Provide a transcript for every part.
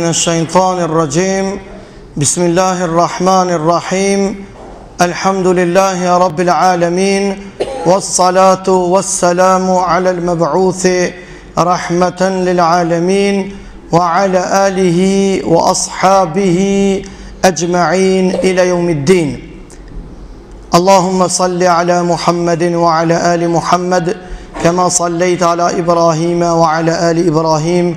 من الشيطان الرجيم بسم الله الرحمن الرحيم الحمد لله رب العالمين والصلاة والسلام على المبعوث رحمة للعالمين وعلى آله وأصحابه أجمعين إلى يوم الدين اللهم صل على محمد وعلى آل محمد كما صليت على إبراهيم وعلى آل إبراهيم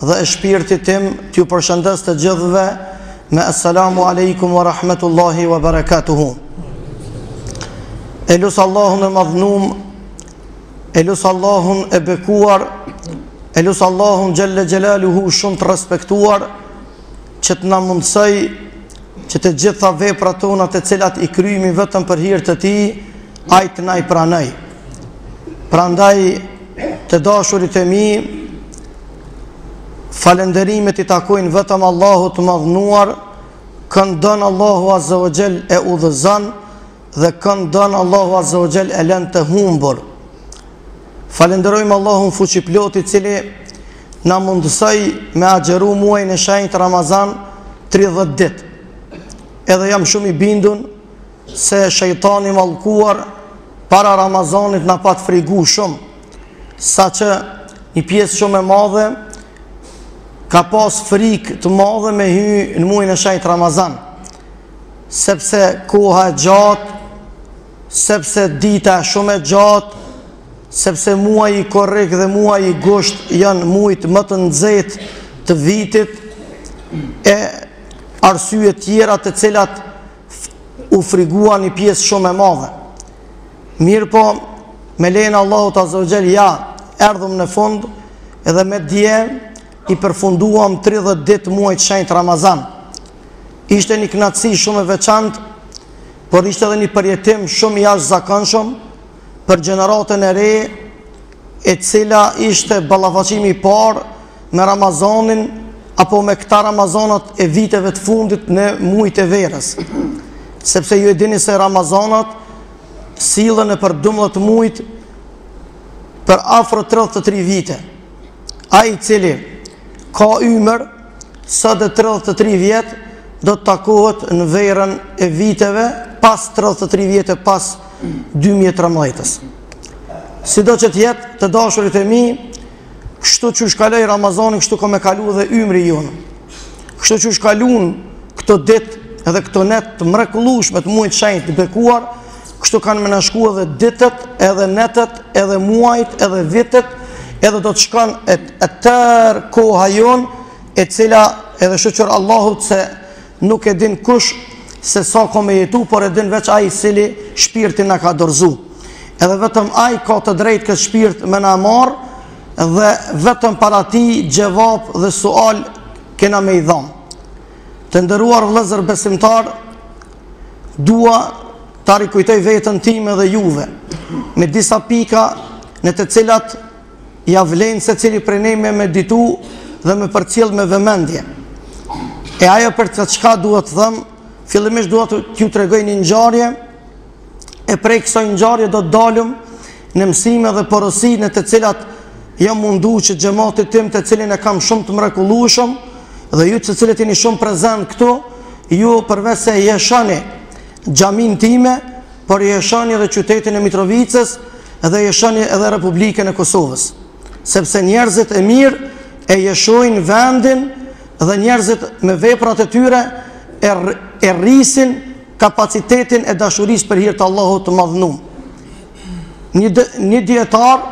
dhe e shpirtit tim t'ju përshëndes të gjithëve me Esselamu alejkum ue rahmetullahi ue berekatuhu. E lus Allahun e madhnum, e lus Allahun e bekuar, e lus Allahun xhele xhelaluhu shumë të respektuar, që të na mundësojë që të gjitha veprat tona të cilat i kryejmë vetëm për hir të tij, ai të na i pranojë. Prandaj, Të dashurit e mi, falënderimet i takojnë vetëm Allahut të madhnuar, kënd don Allahu Azze ue Xhel e udhëzon dhe kënd don Allahu Azze ue Xhel e len të humbur. Falënderojmë Allahun fuqiplotë i cili na mundësoi me agjëru muajin e shenjtë Ramazan 30 ditë. Edhe jam shumë i bindun Se shejtani i mallkuar para Ramazanit na pat frigu shumë, saqë një pjesë shumë e madhe ka pas frikë të madhe me hy në mujin e shenjtë Ramazan, sepse koha e gjatë, sepse dita shumë e gjatë, sepse muaji korrik dhe muaji gusht janë mujt më të nxehtë të vitit e arsye tjera të cilat u frigua një pjesë shumë e madhe. Mirëpo, me lejen e Allahut Azze ue Xhel, ja, erdhëm në fund, edhe me dje i përfunduam 30 ditë muajt të shenjtë Ramazan. Ishte një kënaqësi shumë e veçantë, por ishte edhe një përjetim shumë i jashtëzakonshëm për gjeneratën e re, e cila ishte ballafaqimi i parë, me Ramazanin apo me këta Ramazanat e viteve të fundit në mujt e verës. Sepse ju e dini se Ramazanat sillen nëpër 12 mujt për afro 33 vite. Ai i cili ka ymer sot e 33 vjet do të takohet në verën e viteve pas 33 vjet e pas 2013-ës. Sido që të jetë të dashurit e mi, kështu qysh kaloi Ramazani, kështu ka me kalu edhe ymri jonë. Kështu qysh kalun këto ditë edhe këto net të mrekullushme të mujt të shenjtë të bekuar, kështu kanë me na shku edhe ditët, edhe netët, edhe muajt, edhe vitet, edhe do të shkon e, e tërë koha jonë, e cila edhe shyqyr Allahut se Nuk e din kush se sa ka me jetu, por e din veç ai i cili shpirtin na ka dorëzu. Edhe vetëm ai ka të drejtë këtë shpirt me na e marrë dhe vetëm para tij xhevap dhe sual kena me dhanë. Të nderuar vëllezër besimtar, dua ta rikujtoj veten time dhe juve me disa pika në të cilat Ia vlen secilit prej neve me meditu dhe me përcjell me vëmendje. E ajo për të çka duhet të them, fillimisht duhet t'ju tregoj një ngjarje e prej kësaj ngjarje do të dalëm në mësime dhe porosi në të cilat jam mundu që xhematit tim të cilin e kam shumë të mrekullushëm dhe ju të cilët jeni shumë prezent këtu ju përveç se e hijeshoni Xhaminë time, por e hijeshoni edhe qytetin e Mitrovicës dhe hijeshoni edhe Republikën e Kosovës, sepse njerëzit e mirë e hijeshojnë vendin dhe njerëzit me veprat e tyre e rrisin kapacitetin e dashurisë për hir të Allahut të Madhnum. Një një dijetar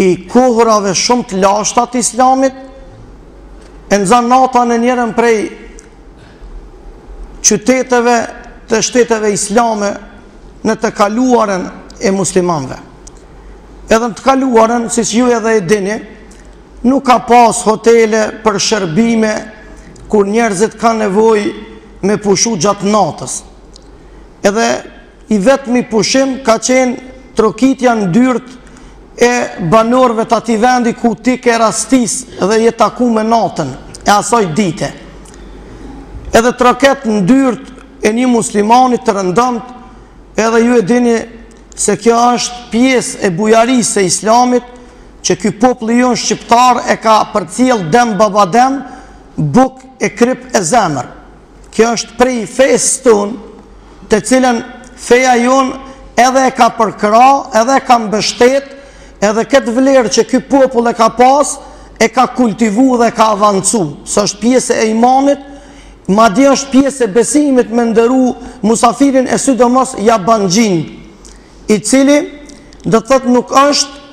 i kohërave shumë të lashta të Islamit e nxan nata në njërën prej qyteteve të shteteve islame në të kaluarën e muslimanve. Edhe në të kaluarën, siç ju edhe e dini, nuk ka pas hotele për shërbime kur njerëzit kanë nevojë me pushu gjatë natës. Edhe I vetmi pushim ka qenë trokitja në dyert e banorëve të atij vendi ku ti ke rastis dhe je taku me natën e asaj dite. Edhe troket në dyert e një muslimani të rëndomtë, edhe ju e dini se kjo është pjesë e bujarisë së Islamit që ky populli jonë shqiptar e ka përcjell dem babadem, bukë e krip e zemër. Kjo është prej fesë tonë, të cilën feja jonë edhe e ka përkrah, edhe e ka mbështet, edhe këtë vlerë që ky popull e ka pas, e ka kultivu dhe e ka avancu. Se është pjesë e imanit, madje është pjesë e besimit me nderu musafirin e sidomos jabanxhinë, i cili do të thotë nuk është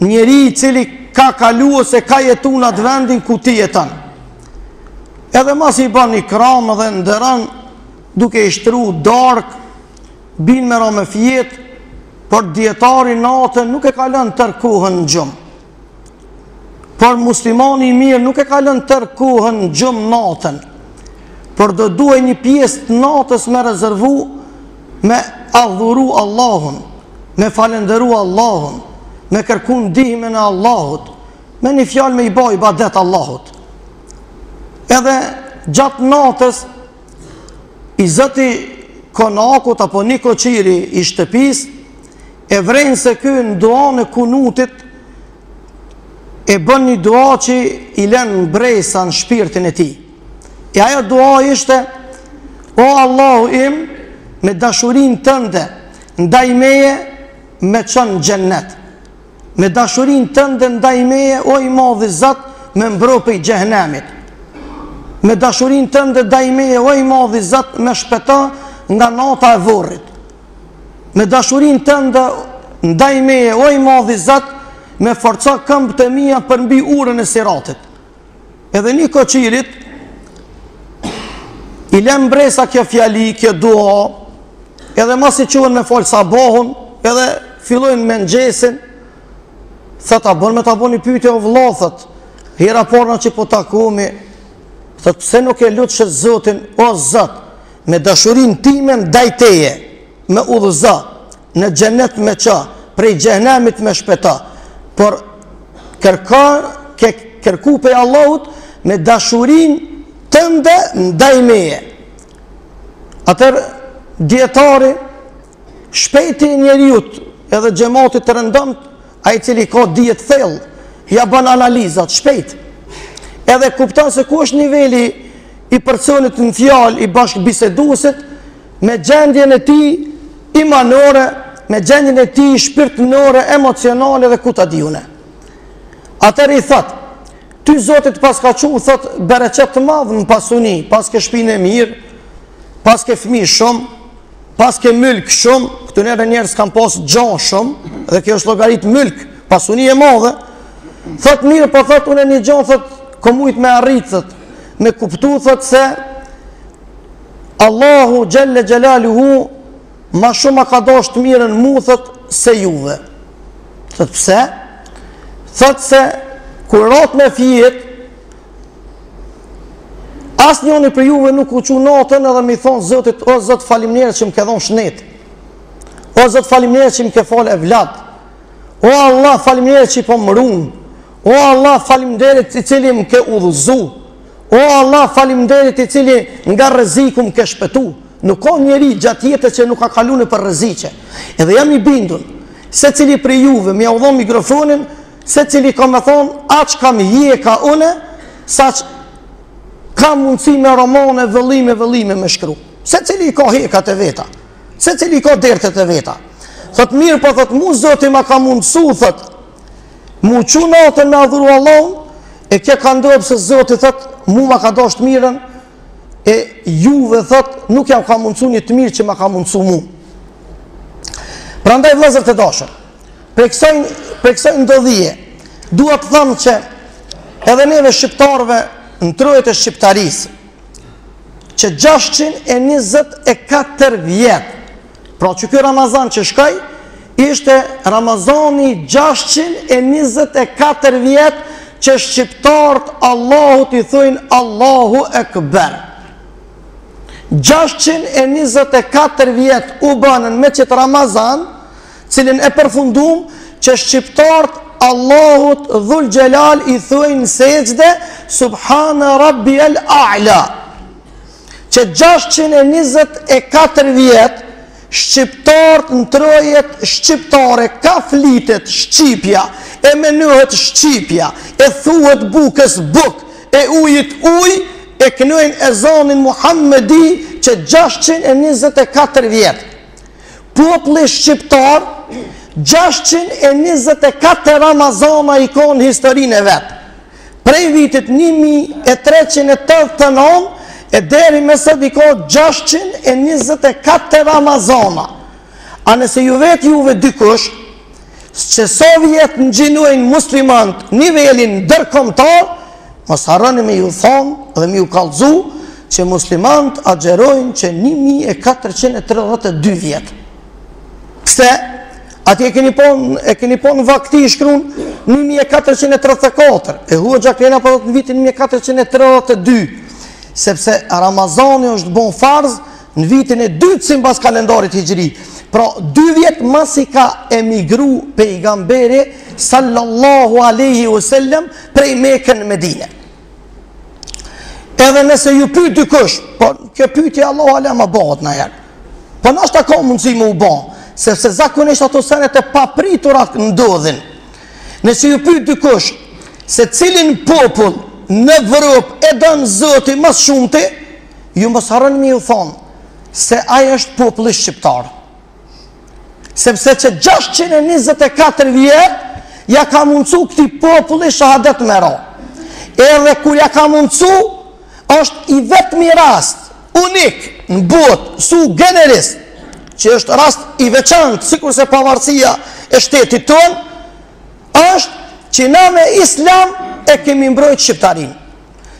njeri i cili ka kalu ose ka jetu në atë vendin ku ti jeton. Edhe masi i ban ikram dhe e nderon duke i shtru darkë, bin me ra me fjet, por dijetari natën nuk e kalon tërë kohën në gjumë. Por muslimani i mirë nuk e kalon tërë kohën në gjumë natën, por do duhej një pjesë të natës me rezervu, me adhuru Allahun, me falenderu Allahun, me kërku ndihmën e Allahut, me një fjalë me i ba ibadet Allahut. Edhe gjatë natës, i zoti i konakut apo nikoqiri i shtëpisë, e vren se ky në duanë e kunutit, e bën një dua që i len mbresa në shpirtin e tij. E ajo dua ishte, o Allahu im, me dashurin tënde, ndaj meje, më ço n'xhennet. Me dashurin tënde, ndaj meje, o i madhi Zot, më mbro pej xhehnemit. Me dashurin tënde, ndaj meje, o i madhi Zot, më shpeta nga nata e vorrit. Me dashurin tënde, ndaj meje, o i madhi Zot, m'i forca këmbët e mija përmbi urën e siratit. Edhe nikoqirit i len mbresa kjo fjali, kjo dua, edhe masi çuhen me fal sabahun, edhe fillojnë mëngjesin, thot a bën me ta bë një pyetje o vëlla thot. Hera parë na që po takumi, thot pse nuk e lutshe Zotin o Zot me dashurinë time ndaj teje, më udhëza, në xhenet më ça, prej xhehenemit më shpeta. Por kërka ke kërku pej Allahut me dashurin tënde ndaj meje. Atëher dijetari shpejt i njeriut edhe xhematit të rëndomt, ai cili ka dije të thellë, ja bën analizat shpejt. Edhe kupton se ku është niveli i personit në fjalë i bashkëbiseduesit, me gjendjen e tij imanore, me gjendjen e tij shpirtnore, emocionale dhe ku ta di une. Atëher i thot, ty Zoti t'paska çu, thot, bereqet t'madh në pasuni, paske shpinë e mirë, paske fmi shumë, paske mylk shumë, këtu neve njerëz kan pas gjo shumë, dhe kjo është llogarit mylk, pasuni e madhe, thot mirëpo thot, unë e një gjo, thot, kom mujt me arrit, me kuptu, thot, se, Allahu xhelle xhelaluhu ma shumë ma ka dasht të mirën mu thot se juve. Thot pse? Thot se kur ratë me fjet asnjëni prej juve nuk u çu natën edhe me i thonë Zotit, o Zot falimnerës që më ke dhonë shnet. O Zot falimnerës që më ke fal evlad. O Allah falimnerës qi po më run. O Allah falimnerës i cili më ke udhëzu. O Allah falimderit i cili nga rreziku më ke shpëtu. Nuk ka njeri gjatë jetës që nuk ka kalu nëpër rreziqe. Edhe jam i bindun, secili prej juve me jau dhonë mikrofonin, secili ka me thonë, aq kam hjeka une, saqë ka mundësi me romane, vëllime, vëllime me shkru. Secili ka hjekat e veta, secili ka dertet e veta. Thot mirëpo thot mu Zoti ma ka mundësu, thot, mu çu natën me adhuru Allah e kjo ka ndodh se Zoti thotë mu ma ka dasht t'mirën e juve thotë nuk ja ka mundësu një të mirë që ma ka mundësu mu Prandaj vëllezër të dashur prej ksaj ndodhie Dua të them që Edhe neve shqiptarëve në trojet e shqiptarisë Që 624 vjet Pra që ky Ramazan që shkoi, ishte Ramazani 624 vjet që shqiptarët Allahut i thojnë Allahu ekber. 624 vjet u banën me qët Ramazan, cilin e përfundum që shqiptarët Allahut dhul xhelal i thojnë n'sexhde, Subhana Rabbi el A'la. Që gjashtëqind e njëzet e katër vjet shqiptart në trojet shqiptare ka flitet shqipja e menohet shqipja e thuhet bukës bukë e ujit uj e kënojnë ezanin Muhammedi që gjashtëqind e njëzet e katër vjet populli shqiptar gjashtëqind e njëzet e katër ramazana i ka në historinë e vet Prej vitit një mijë e treqind e tetëdhjetë e nëntë e deri me sot i ka gjashtëqind e njëzet e katër ramazana. A nëse ju vet juve dikush, që sa vjet ngjinojnë muslimant n'nivelin ndërkombtar, mos harroni me ju thonë dhe me ju kallzu, që muslimant agjerojnë që 1432 vjet. Pse? Aty e keni pa, e keni pa në vakti shkrun 1434, e hoxha krejt po thot në vitin 1432, sepse Ramazani është bon farz në vitin e dytë simbas kalendarit hixhri. Pra, dy vjet masi ka emigru pejgamberi, sallallahu aleyhi u sellem, prej Meke n'Medine. Edhe nëse ju pyet dikush, po kjo pyetje Allahu alem a bëhet naj herë. Po nashta ka mundësi me u bo, sepse zakonisht ato sene të papritura ndodhin. Nëse ju pyet dikush se cilin popull në Evropë e don Zoti ma shumti, ju mos harroni me u thonë se ai është populli shqiptar. Sepse që 624 vjet, ja ka mundësu këtij populli shahadet me rrok. Edhe kur ja ka mundësu, është i vetmi rast, unik, në botë, sui generis, që është rast i veçantë, sikurse pavarësia e shtetit tonë, është që na me islam e kemi mbrojt shqiptarinë.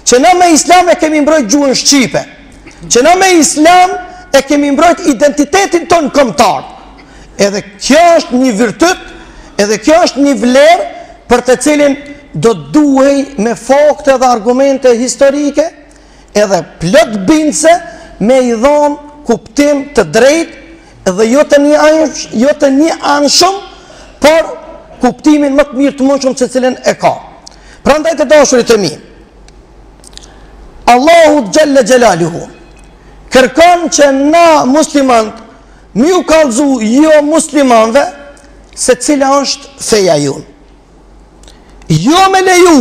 Që na me islam e kemi mbrojt gjuhën Shqipe. Që na me islam e kemi mbrojt identitetin tonë komtar. Edhe kjo është një virtyt, edhe kjo është një vlerë për të cilin do të duhej me fakte dhe argumente historike, edhe plot bindje me i dhonë kuptim të drejtë, dhe jo të një ansh, jo të një anshëm, por kuptimin më të mirë të mundshëm të cilin e ka. Prandaj të dashurit e mi. Allahu xhalla xhelaluhu kërkon që na muslimanët me ju kallzu jo muslimanëve se cila është feja jonë. Jo me leju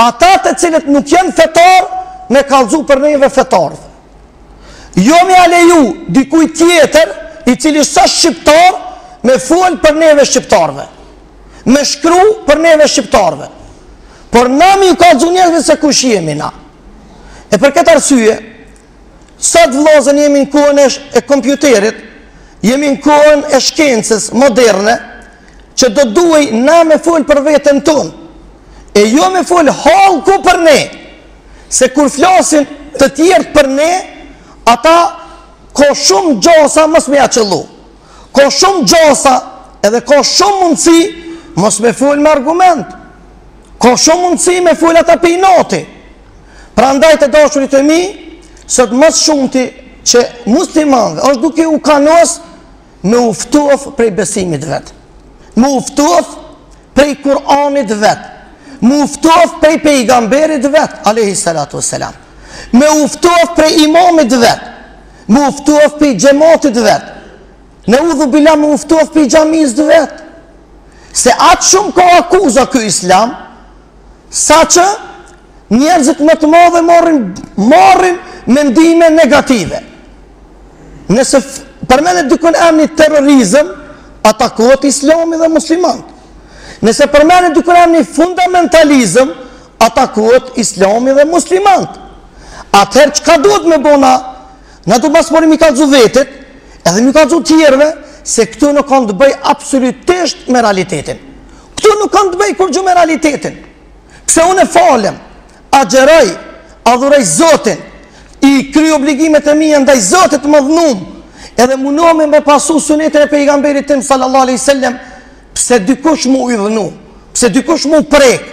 ata të cilët nuk janë fetar me kallzu për neve fetarëve. Jo me ja leju dikuj tjetër i cili s'osht shqiptar me fol për neve shqiptarve. Me shkru për neve shqiptarve. Por na me i kallzu njerzve se kush jemi na. E për këtë arsye, sot vllazën jemi në kohën e kompjuterit, jemi në kohën e shkencës moderne, që do duhej na me fol për veten tonë, e jo me fol hallku për ne, se kur flasin të tjerët për ne, ata ka shumë gjasa mos me ja qëllu. Ka shumë gjasa edhe ka shumë mundësi mos me fol me argument. Ka shumë mundësi me fol ata prej inati. Prandaj të dashurit e mi, sot ma s'shumti që muslimanve është duke u kanos Me u ftof prej besimit vet. Me u ftof prej Kur'anit vet. Me u ftof prej pejgamberit vet, alayhi salatu wassalam. Me u ftof prej imamit vet. Me u ftof prej xhematit vet. Neudhubilah me u ftof prej xhamisë t'vet. Se aq shumë ka akuza ky islam, sa që njerëzit me të madhe marrin marrin mendime negative. Nëse përmendet dikun emni terrorizëm, atakohet Islami dhe muslimanët. Nëse përmendet dikun emni fundamentalizëm, atakohet Islami dhe muslimanët. Atëherë çka duhet me bona? Na do pasmori me i kallzu vetit, edhe me i kallzu të tjerëve se këto nuk kanë të bëjnë absolutisht me realitetin. Këto nuk kanë të bëjnë kurgjë me realitetin. Pse unë falem, agjeroj, adhuroj Zotin, i kry obligimet e mija ndaj Zotit madhnum, edhe munohem me pasu sunetin e pejgamberit tim sallallahu alaihi sallam, pse dikush m'u idhnu, pse dikush m'u prek,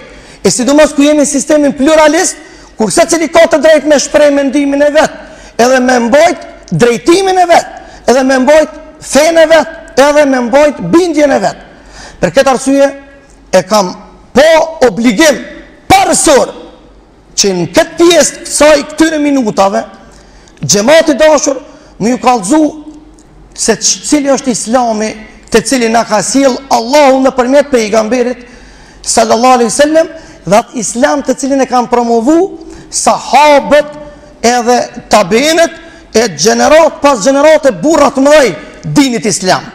e sidomos ku jemi sistemin pluralist, kur secili ka të drejtë me shprej mendimin e vet, edhe me mbajt drejtimin e vet, edhe me mbajt fenë e vet, edhe me mbajt bindjen e vet. Për këtë arsye, e kam po obligim parësor që në këtë pjesë kësaj këtyre minutave xhemat i dashur me ju kallëzu se cili është islami të cilin na ka sjellë Allahu nëpërmjet pejgamberit sallallahu alaihi sallam dhe atë islam të cilin e kanë promovu sahabët edhe tabiinët e gjeneratë pas gjenerate burrat e mëdhenj t'dinit islam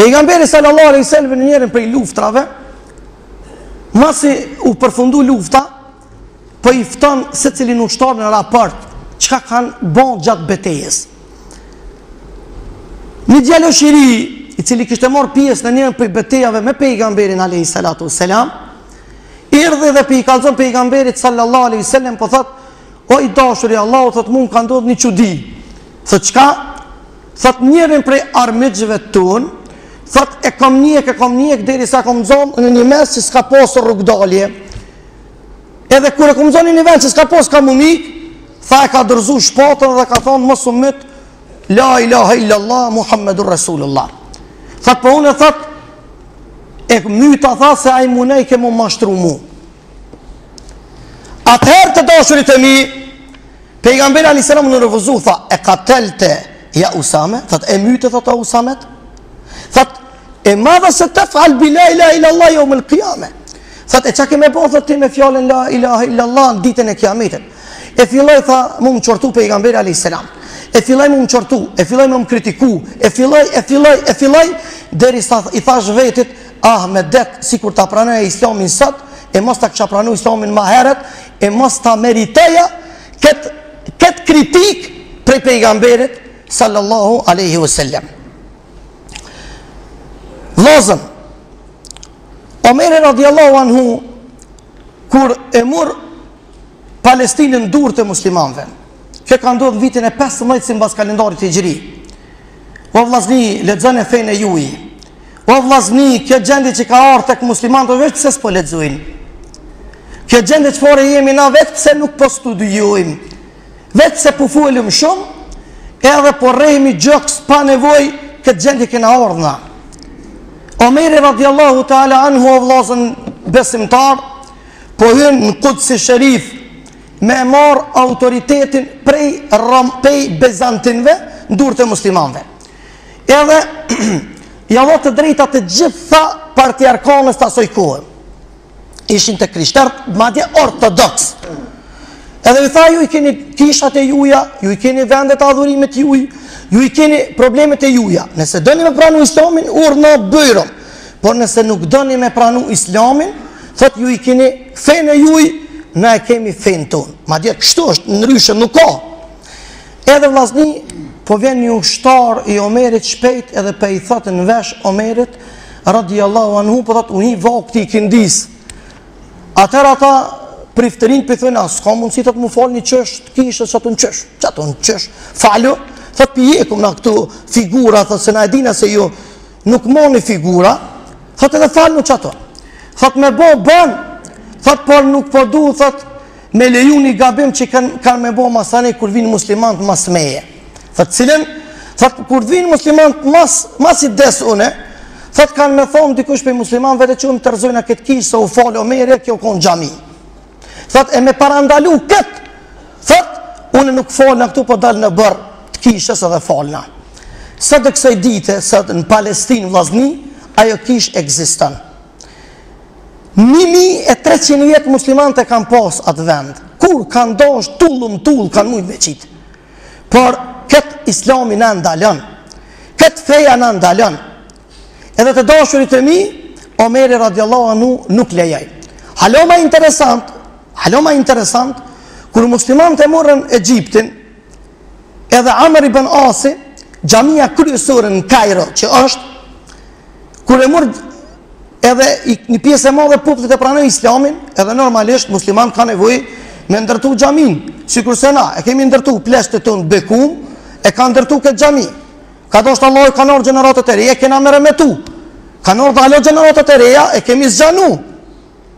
Pejgamberi sallallahu alaihi wasallam në njërën prej luftrave, masi u përfundu lufta, po e fton secilin ushtar në raport, çka kanë bon gjatë betejes. Një djalosh i ri, i cili kishte marrë pjesë në njërën prej betejave me pejgamberin alaihi salatu wasallam, erdhi dhe po i kallzon pejgamberit sallallahu alaihi wasallam po thot, O i dashuri i Allahut, thot mu m'ka ndodh një çudi. Thot çka? Thot njërin prej armiqve t'tu, thot e kam njek, e kam njek derisa e kam zon në një ven që s'ka pas rrugdalje. Edhe kur e kam zon në një vend që s'ka pas kah me ik, tha e ka dorzu shpatën dhe ka thon mos m'myt la ilaha illa allah muhammedun rasulullah. Thot po unë thot e myta tha se ai munojke me m'mashtru mu. Atëherë të dashurit e mi, pejgamberi alejhi selam u nervozu, tha, e katelte, ja Usame, tha, e myte, tha, ti Usamen, tha, e madha tef'al bi la ilahe illa Allah, jeumel kijame, tha, e çka ke me bo, tha, ti me fjalën, la ilahe illa Allah, në ditën e kijametit, e filloi, tha, me m'qortu pejgamberi alejhi selam, e filloi me m'qortu, e filloi me m'kritiku, e filloi, e filloi, e filloi, derisa i thash vetit, Ah medet sikur ta pranoja Islamin sot e mos ta kisha pranu Islamin ma herët e mos ta meritoja kët kët kritik prej pejgamberit sallallahu alaihi wasallam. Vëllazën, Omeri radiallahu anhu kur e mur Palestinën n'durë të muslimanëve. Kjo ka ndodh n'vitin e 15 simbas kalendarit hixhri. O vllazni, lexonie fenë e juaj. O vllazni, kjo gjendje që ka ardh tek muslimanët është veç pse s'po lexojnë. Kjo gjendje çfarë jemi na veç pse nuk po studiojmë. Veç pse po folim shumë, edhe po rrehemi gjoks pa nevojë n'këtë gjendje kena ardh na. Omeri radiallahu ta'ala anhu o vllazën besimtar Po hyn në Kudsi Sherif me e marrë autoritetin prej rom prej bizantinve n'durë të muslimanve Edhe jau dha të drejtat të gjitha patriarkanës të asoj kohë. Ishin të krishterë, madje ortodoks. Edhe i tha ju i keni kishat e juja, ju i keni vendet e adhurimit të juj, ju i keni problemet e juja. Nëse doni me pranu islamin, urdhno bujrum. Por nëse nuk doni me pranu islamin, thot ju i keni fenë e juj, na e kemi fenë tonë. Madje, kështu është, ndryshe nuk ka. Edhe vllazni po vjen një ushtar i Omerit shpejt edhe po i thotë në vesh Omerit radiallahu anhu po thotë hini vakti i ikindisë atëherë ata priftërit po thonë a s'ka mundësi ti m'u falë në qit kishë qitu në qosh qitu në qosh falu thotë po i hekim na këtu figura thotë se na e dina se ju nuk mbani figura thotë edhe falu qitu thotë me bo bon thotë por nuk po du thotë Me lejue një gabim që kanë kan me bo masani kur vijnë muslimant mas meje. Thotë cilin, thotë kur vijnë muslimant mas, masi des une, thotë kanë me thonë dikush prej muslimanëve hajde ta rrëzojmë këtë kishë se u falë Omeri, kjo u konë xhami. Thotë e me parandalu këtë, thotë unë nuk falna këtu po dal në oborr të kishës edhe falna. Sot e kësaj dite, sot në Palestinë vllazni, ajo kishë ekziston. Një mijë e treqind vjet muslimanët e kanë pas atë vend. Kur kanë dashtë tull më tull kanë mujt me qit. Por kët Islami na ndalon. Kët feja na ndalon. Edhe të dashurit e mi, Omeri radiallahu anhu nuk lejoj. Hala ma interesant, hala ma interesant kur muslimanët e morën Egjiptin, Edhe Amr ibn Asi, xhamia kryesore në Kairo që është kur e mor edhe një pjesë e madhe popullit e pranoi Islamin, edhe normalisht muslimani ka nevojë me ndërtu xhamin, sikurse na e kemi ndërtu pleqtë e tonë bekum, e ka ndërtu këtë xhami. Ka dashtë Allahu kanë ardhë gjeneratët e reja, e kena meremetu. Kanë ardhë hala gjeneratat e reja, e kemi zgjanu.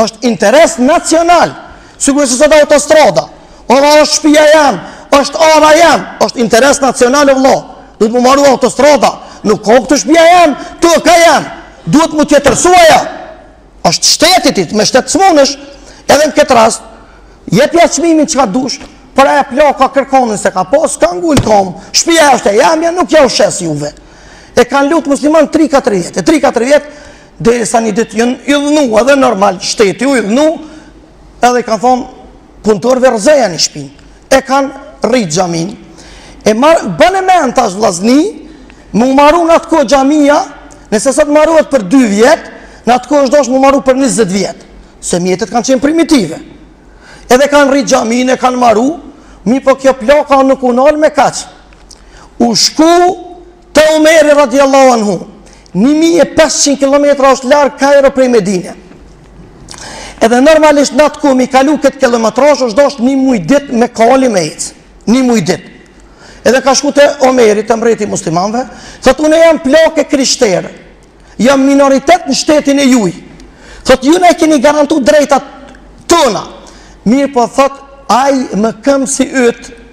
është interes nacional, sikurse sot autostrada, oh është shpia jem, është ara jem, është interes nacional o vlla, duhet m'u maru autostrada, nuk ka këtu shpia jem, toka jem, duhet m'u tjetërsu, ajo është e shtetit, me shtet s'munesh, edhe në këtë rast, jepja çmimin çka dush, por ajo plaka kërkon se ka pas, ka ngullë komë, shpia është e jemja, nuk jau shes juve, e kanë lutë muslimant 3-4 vjetë, 3-4 vjetë, Derisa një ditë jonë idhnu edhe normal, shteti u idhnu, edhe i kanë thonë, punëtorve rrëzonjani shpinë. E kanë rritë xhaminë. E paramendoni tash vllazni, m'u maru në atë kohë xhamia, nëse sot maruhet për 2 vjetë, në atë kohë është dashtë m'u maru për 20 vjetë. Se mjetët kanë qenë primitive. Edhe kanë rritë xhaminë e kanë maru, mirëpo kjo plaka nuk u nal me kaq. U shku Te Omeri radiallahu anhu, 1500 km është largë Kajro prej Medine. Edhe normalisht n'atë kohë me i kalu këto kilometrazh u dasht një muj ditë me kali me ec. Një muj ditë. Edhe ka shku te Omeri, te mbreti i muslimanve, thotë unë jam plake e krishterë, jam minoritet në shtetin e juj. Thotë ju na i keni garantu të drejtat tona. Mirëpo thotë, ai mëkëmbësi yt,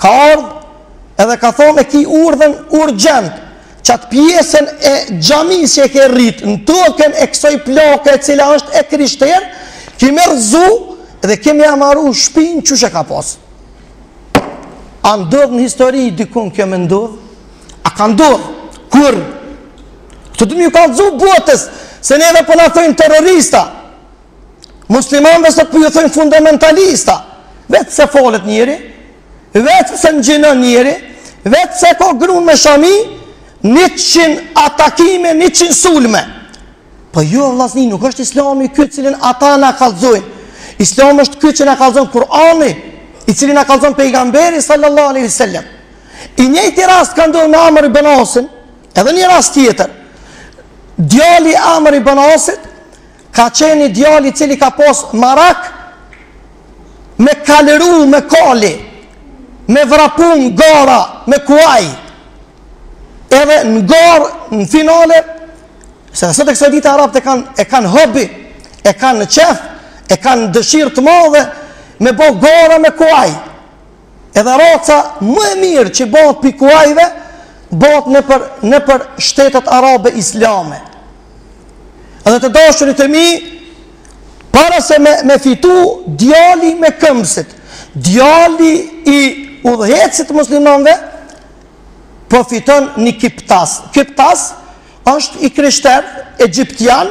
Ka ardhë edhe ka thonë e ki urdhën urgjent qatë pjesën e xhamisë që e ke rrit në tokën e kësoj plake e cila është e krishterë ki me rrëzu dhe ki me ia maru shpinë qysh e ka pas. A ndodh në histori dikun kjo me ndodh a ka ndodh kur këto t'mi u kallzu botës se neve përna po thëjnë terrorista Muslimanëve sot po u thojnë fundamentalista. Veç se falet njëri, veç se ngjinon njëri, veç se ka gruan me shami, 100 atakime, 100 sulme. Po jo jo, vllazni, nuk është Islami ky të cilin ata na kallzojnë. Islami është ky që na kallzon Kur'ani, të cilin na kallzon pejgamberi sallallahu alaihi wasallam. I njëjti rast ka ndodhur me Amr ibn Asin, edhe një rast tjetër. Djali i Amr ibn Asit Ka qenë një djalë i cili ka pas marak me kalëru me kali, me vrapu n'gara me kuaj. Edhe në garë në finale, se dhe sot e kësaj dite arabët e kanë e kanë hobi, e kanë në qef, e kanë dëshirë të madhe me bo gara me kuaj. Edhe raca më e mirë që bëhet prej kuajve, bëhet nëpër, nëpër shtetet arabe islame. Edhe të dashurit e mi, para se me, me fitu djali i mëkëmbësit, djali i udhëheqësit muslimanve, po fiton një kiptas. Kiptas është i krishter, egjiptian,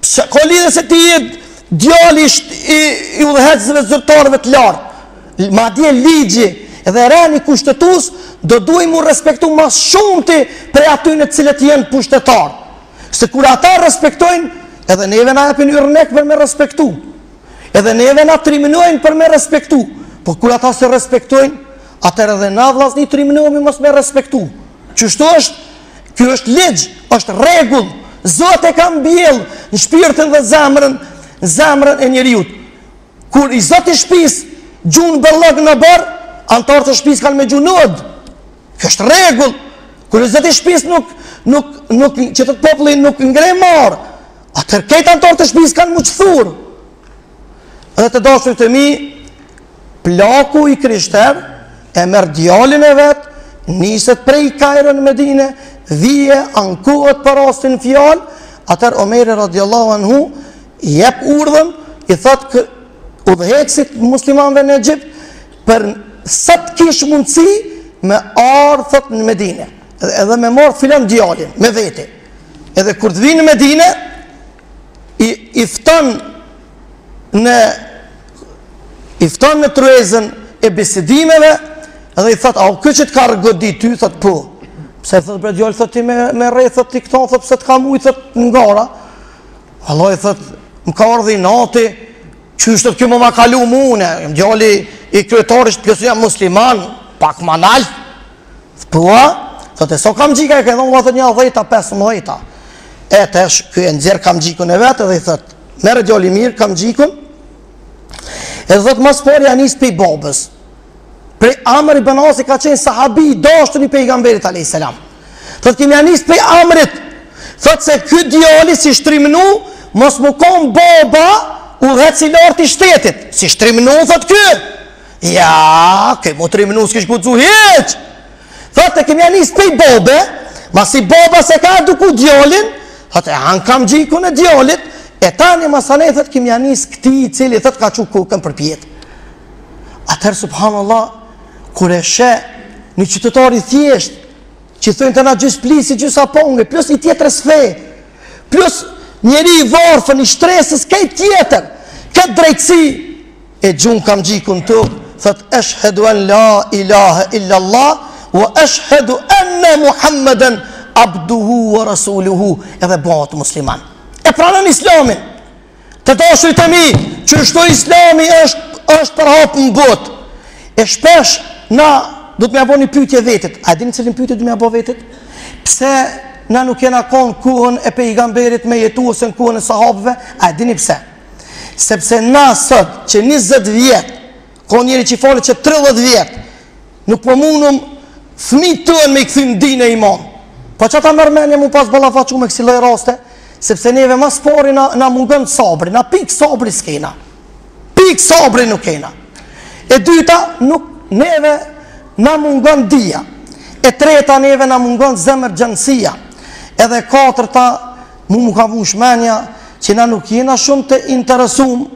Pse, ka lidhje se ti je djali i i udhëheqësve zyrtarëve të lartë. Madje ligji dhe reni kushtetues do duhej m'u respektu ma së shumti prej atyne të cilët janë pushtetarë. Se kur ata respektojnë, edhe neve na japin yrnek për me respektu. Edhe neve na trimnojnë për me respektu. Po kur ata s'e respektojnë, atëherë edhe na vllazni trimnohemi mos me respektu. Qështu është Ky është ligj, është rregull. Zoti e ka mbjell në shpirtin dhe zemrën, zemrën e njeriut. Kur i zoti i shpisë gjun bërllog në oborr, anëtarët e shpisë kanë me gju n'odë. Ky është rregull. Kur i zoti i shpisë nuk nuk nuk që thot populli nuk ngreh marë, atëherë krejt anëtarët e shpisë kanë m'u çthur. Edhe të dashur të mi, Plaku i krishter e merr djalin e vet, niset prej Kairo në Medine, vije, ankohet për rastin n'fjalë, atëherë Omeri radiallahu anhu jep urdhën, i thot udhëheqsit t'muslimanve në Egjipt, për sa të kish mundësi me ardh, thot, në Medine, edhe me marr filan djalin, me vete. Edhe kur të vijnë në Medine, i, i fton në i fton në tryezën e bisedimeve dhe i thot, a u ky që të ka godit ty, thot, po. Pse, thot, bre djal, thot, ti me, me rreh, thot, ti këto, thot, pse të ka mujt, thot, në gara. Vallahi thot, më ka ardh inati, qysh ky me ma kalu mu, une djali i kryetarit, plus jam musliman, pak ma nalt, Thua, thotë, sa kamxhika e ke dhonë, thotë, një dhejta, pesëmdhejta. E tesh, ky e nxjerr kamxhikun e vetë dhe i thotë, merre djal i mirë kamxhikun, e thotë, ma s'pari ja nis pej babës. Prej Amr ibn Asi ka qenë sahabi i dashtun i pejgamberit a.s. Thotë, ke me ja nis pej Amrit, thotë se ky djoli s'ish trimnu, mos me konë baba udhëheqs i lartë i shtetit, s'ish trimnu, thotë ky, Ja, ky me trimnu, s'kish guxu hiç. Thotë ke me ja nis pej bobe, masi boba s'e ka eduku djolin, thotë e han kamxhikun e djolit, e tani masanej thotë ke me ja nis këtij i cili thotë ka çu kokën përpjetë. Atëherë, subhanallah, kur e sheh një qytetar i thjesht, që thojn te na gjysë plisi, gjysë opinge, plus i tjetërs fe, plus njeri i varfën, i shtresës krejt tjetër, këtë drejtësi, E gjun kamxhikun n'tok, thot eshhedu en la ilahe illa Allah, wa eshhedu enne Muhammeden abduhu wa rasuluhu, edhe bahet musliman. E pranon islamin, të dashrit e mi, qështo islami është, është përhap në botë, e shpesh na duhet me ja bo ni pyetje vetit. A e dini cilën pyetje duhet me ja bo vetit? Pse na nuk jena kon n'kohën e pejgamberit me jetu ose n'kohën e sahabëve? A e dini pse? Sepse na sot qe 20 vjet, ka njeri që falet qe 30 vjet, nuk po mundum fëmijt tan me i kthy në din e iman. Po çka ta merr mendja m'u pas ballafaqu me kësi lloj raste, sepse neve ma s'pari na, na mungon sabri, na pik sabri s'kena. Pik sabri nuk kena. E dyta, nuk neve na mungon dija. E treta neve na mungon zemërgjënsia. Edhe katërta, Mu më ka vu xh menja që na nuk jena shumë të interesum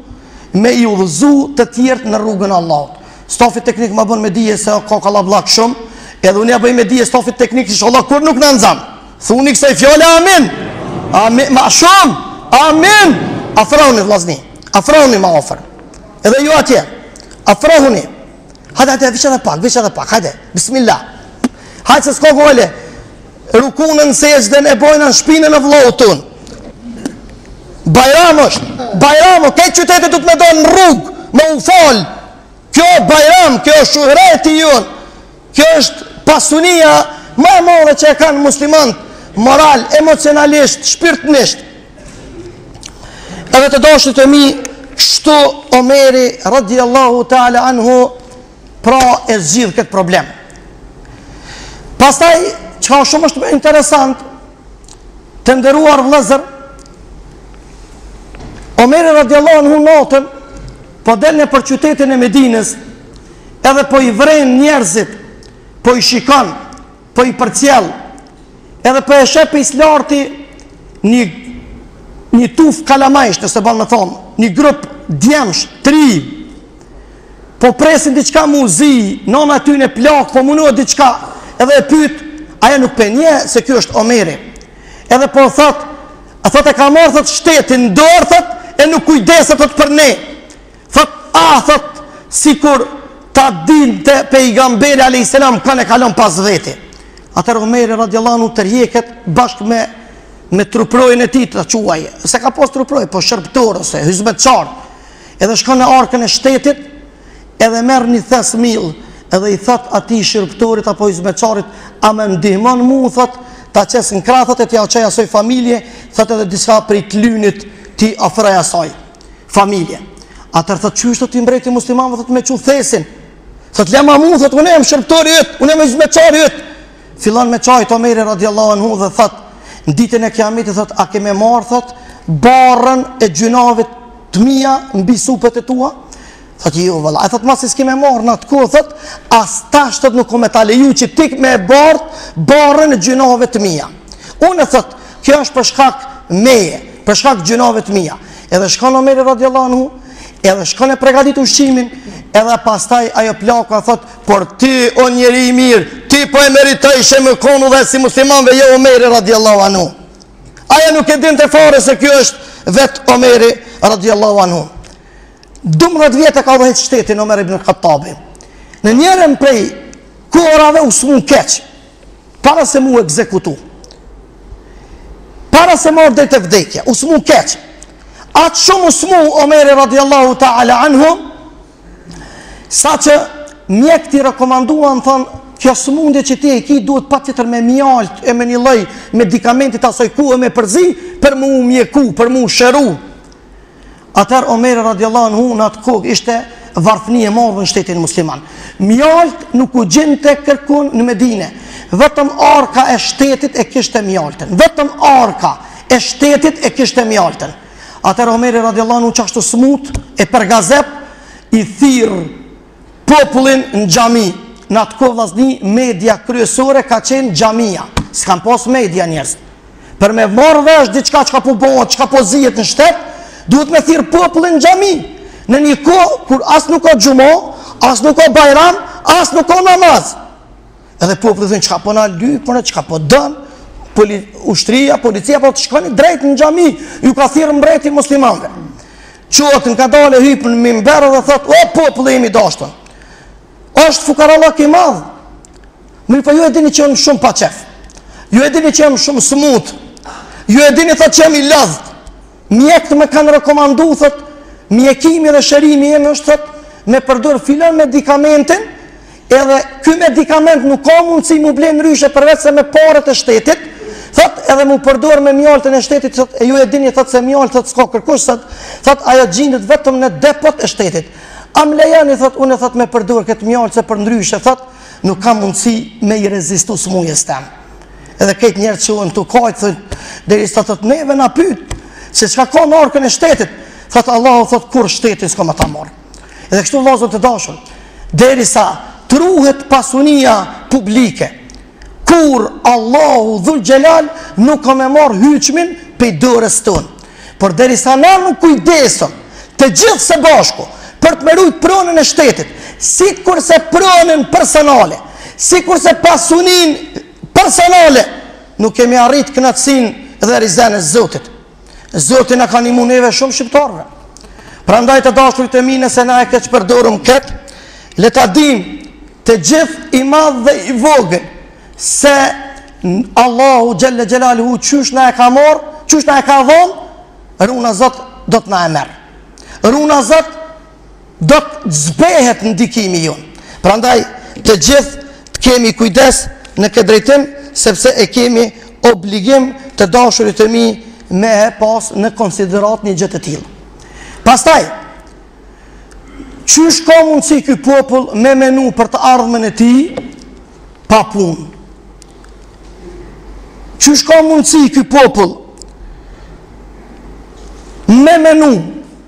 me i udhëzu të tjertë në rrugën e Allahut. Stafit teknik ma bon me dije se ka kallaballëk shumë, edhe unë ja bëj me dije stafit teknik inshallah kurrë nuk na nxan. Thuni kësaj fjale, amin! Amin, ma shumë, amin! Afrohuni, vllazni, afrohuni ma ofër. Edhe ju atje, afrohuni. Hajde, hajde, veç edhe pak, veç edhe pak, hajde, bismillah. Hajde, se s'ka gajle, Rukunë e sexhden e bojnë në shpinën e vllaut tyne. Bajram është, bajram është, krejt qyteti duhet me dalë në rrugë, me u falë. Kjo është bajram, kjo është shuhreti jonë, kjo është pasunia më e madhe që e kanë muslimanët, moral, emocionalisht, shpirtnisht. Edhe të dashtë të mi, kështu Omeri, radiallahu ta'ala anhu, Pra e zgjidh këtë problem. Pastaj, çka shumë është më interesant, të nderuar vëllezër, Omeri radiallahu anhu natën, po del nëpër qytetin e Medinës, edhe po i vëren njerëzit, po i shikon, po i përcjell edhe po e sheh prej së larti një një tufë kalamajsh nëse ban me thonë një grup djemsh të ri po presin diçka me u zi nana e tyne plakë po munohet diçka edhe e pyet ajo nuk po e njeh se ky është Omeri edhe po thot a thot e ka marrë thot shtetin n'dorë thot e nuk kujdeset thot për ne Thot, ah, thot, sikur ta dinte pejgamberi a.s. kend e ka lon pas vete. Atëherë Omeri radiallahu anhu tërhiqet bashkë me, me truprojën e tij, ta quaj. S'e ka pas truprojë, po shërbëtor, ose hyzmeqar. Edhe shkon në arkën e shtetit, edhe merr një thes miell, edhe i thot atij shërbëtorit apo hyzmeqarit, a me ndihmon mu, thot, ta qes në krahët e t'ia çoj asoj familje, thot edhe diçka prej tlynit t'i ofroj asaj. familje. Atëherë thot qysh thot ti mbreti i muslimanëve thot me çu thesin. Thot lema mu thot unë jam shërbëtori yt, unë jam hyzmeqari yt. Fillon me qajt Omeri radiallahu anhu dhe thot në ditën e kijametit thot a ke me marrë thot barrën e gjynaheve të mia mbi supet e tua. Thotë jo valla, ai thotë masi s'ki me marrë në atë kohë, thotë, as tash thotë nuk kam me ta leju që ti me e bartë barën e gjynaheve të mija. Unë thotë, kjo është për shkak meje, për shkak gjynaheve të mija. Edhe shkon Omeri radiallahu anhu, edhe shkon e pregadit ushqimin, edhe pastaj ajo plaka thotë, por ti o njeri i mirë, ti po e meritojshe me konë udhëheqësi i muslimanëve jo Omeri radiallahu anhu. Ajo nuk e dinte fare se ky është vetë Omeri radiallahu anhu. 12 vjet e ka udhëheqë shtetin Omer ibn al-Khattabi. Në njërën prej kohërave u smun keq. Para se mu ekzekutu. Para se me ardh deri te vdekja, u smun keq. Aq shumë u smu Omer radiallahu ta'ala anhu, saqë mjektë i rekomanduan, thonë, kjo smundje që ti e ki duhet patjetër me mjalt e me një lloj medikamentit t'asaj kohe me përzi, për mu mjeku, për mu shëru. Atëherë Omeri radijallahu anhu në atë kohë ishte varfni e madhe në shtetin musliman. Mjaltë nuk u gjente kërkun në Medine. Vetëm arka e shtetit e kishte mjaltën. Vetëm arka e shtetit e kishte mjaltën. Atëherë Omeri radijallahu anhu qashtu smutë e për gazep i thirr popullin në xhami. Në atë kohë vllazni media kryesore ka qenë xhamia. S'kanë pas media njerëzit. Për me marr vesh diçka çka po bëhet, çka po zihet në shtet, duhet me thirr popullin në xhami. Në një kohë kur as nuk ka xhumo, as nuk ka bajram, as nuk ka namaz. Edhe populli thonë çka po na lyp, po na, çka po don, poli, ushtria, policia po thotë shkoni drejt në xhami, ju ka thirr mbreti muslimanëve. Çohet ngadalë e hyp në mimber dhe thot, o populli im i dashtun, është fukarallak i madh, mirëpo ju e dini që jam shumë pa qejf, ju e dini që jam shumë smutë, ju e dini thot që jam i lodht, mjekët më kanë rekomandu, thot, mjekimi dhe shërimi jem është thot, me përdur filan medikamentin, Edhe ky medikament nuk ka mundësi mu ble ndryshe përveç se me paret e shtetit, thot edhe mu përdor me mjaltën e shtetit, thot e ju e dini thot se mjaltë thot s'ka kërkush, thot, thot ajo gjindet vetëm në depot e shtetit. A m'lejoni thot unë thot me përdor këtë mjaltë se përndryshe thot nuk ka mundësi me i rezistu smunjes tem. Edhe krejt njerëzit tuj kajt, derisa thot neve na pyt, se çka ka në arkën e shtetit, thot Allahu thot kurrë shtetin s'ka me ta marrë. Dhe kështu vllazën të dashtun, derisa t'ruhet pasunia publike, kurrë Allahu dhul xhelal nuk ka me marr hyqmin pej dorës tonë. Por derisa na nuk kujdesem të gjithë së bashku për të me rujt pronën e shtetit, sikurse pronën personale, sikurse pasuninë personale, nuk kemi arrit kënaqsinë dhe rizanë e zotit. Zoti na ka nimu neve shumë shqiptarëve. Prandaj të dashurit e mi nëse na e keqpërdorum kët, le ta dim të gjithë i madh dhe i vogël se Allahu xhelle xhelaluhu qysh na e ka marr, qysh na e ka dhonë, runa Zot do të na e merr. Runa Zot do të zbehet ndikimi jonë. Prandaj të gjithë të kemi kujdes në këtë drejtim, sepse e kemi obligim të dashurit e mi me e pas në konsiderat një gjë të tillë. Pastaj, qysh ka mundësi ky popull me menu për të ardhmen e tij, pa punë. Qysh ka mundësi ky popull me menu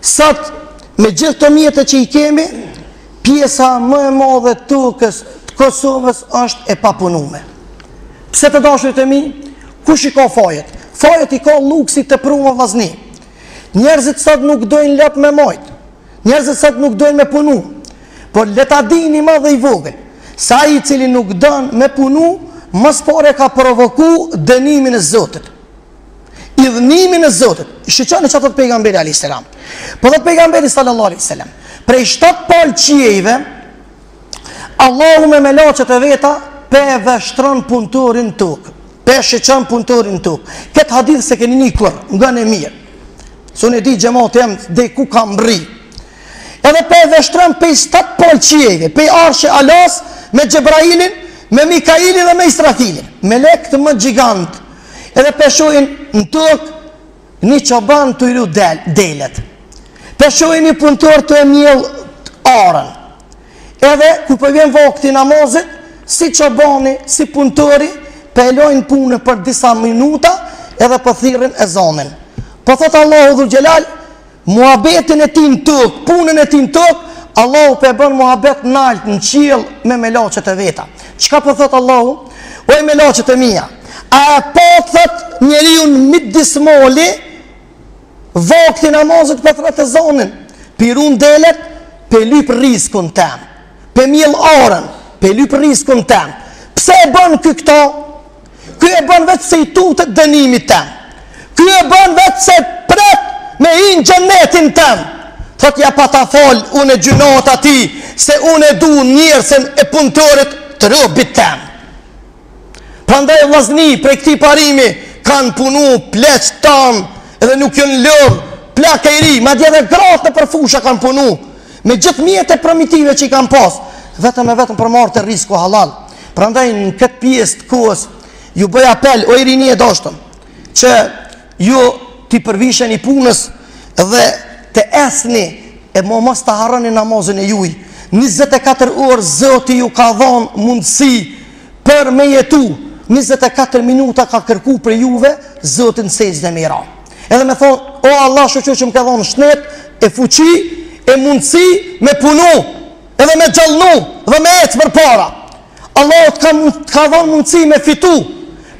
Sot, me gjithë këto mjete që i kemi, pjesa më e madhe e tokës të Kosovës është e papunume. Pse të dashurit e mi, kush i ka fajet? Fajet i ka luksi te prumë vllazni. Njerëzit sot nuk dojnë lopë me majt. Njerëzit sot nuk dojnë me punu. Por le ta din i madh e i vogël, se ai i cili nuk don me punu, ma s'pari ka provoku dënimin e Zotit. hidhnimin e Zotit. Shqyqoni çka thot pejgamberi a.s. Po thot pejgamberi s.a.s. Prej shtatë palë qiejve, Allahu me melacet e veta, pe e veshtron punëtorin n'tokë. Pe e shqyqon punëtorin n'tokë. Këtë hadith s'e keni ni kurr, ngane mirë. Se në dy xhemate m'dhe ku kam rri. Edhe pe e veshtron pej shtatë palë qiejve, pej arshe alas me Xhebrailin, me Mikailin dhe me Israfilin. Melekët më gjigantë. Edhe pe shohin në tokë një çoban tu i ru del, delet. Pe shohin një punëtor tu e mjell arën. Edhe kur po vjen vakti namazit, si çobani, si punëtori, pe lojnë punën për disa minuta edhe po thirrin ezonin. Po thotë Allahu dhul xhelal, Muhabetin e tij në tokë, punën e tij në tokë, Allahu po e bën muhabet nalt në qiell me melaçet e veta. Çka po thot Allahu? O melaçet e mia, a e po thot njeriu midis malit vakti namazit pe thrret ezonin, pi run delet, pe lyp riskun tem. Pe miell arën, pe lyp riskun tem. Pse e bën ky këto? Ky e bën vetë se i tutet dënimit tem. Ky e bën vetë se pret me hi në xhennetin tem. Thot ja pata fal unë gjynat atij se unë e du djersën e punëtorit të robit tem. Prandaj vllazni prej këtij parimi kanë punu pleqt tanë edhe nuk jonë lodh plak e i ri, madje edhe gratë nëpër fusha kanë punu. Me gjithë mjete primitive që i kan pas, vetëm e vetëm për me ardhë te risku hallal. Prandaj në këtë pjesë të kohës, ju bëj apel, oj rini e dashtun, që ju t'i përvisheni punës dhe te ezani e mo mos ta harroni namazin e juaj. 24 orë Zoti ju ka dhonë mundësi për me jetu. 24 minuta ka kërku prej juve Zoti sejtë dhe mira. Edhe me thonë, o Allah shëqyr që më ka dhonë shnet e fuqi e mundësi me punu edhe me gjallnu dhe me ecë përpara. Allah të ka, ka dhonë mundësi me fitu